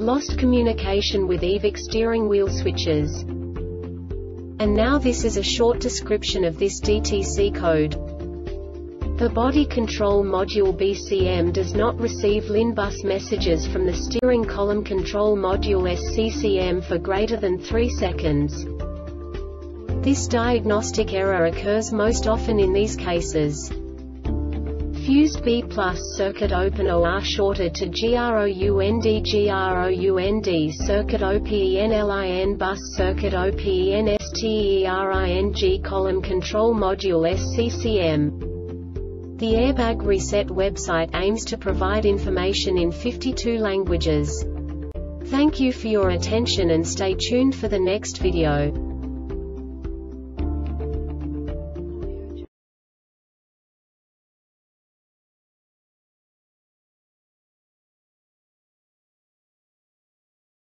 lost communication with EVIC steering wheel switches. And now this is a short description of this DTC code. The body control module BCM does not receive LIN bus messages from the steering column control module SCCM for greater than 3 seconds. This diagnostic error occurs most often in these cases. Fused B plus circuit open OR shorted to GROUND GROUND circuit OPENLIN bus circuit OPEN STERING column control module SCCM. The Airbag Reset website aims to provide information in 52 languages. Thank you for your attention and stay tuned for the next video.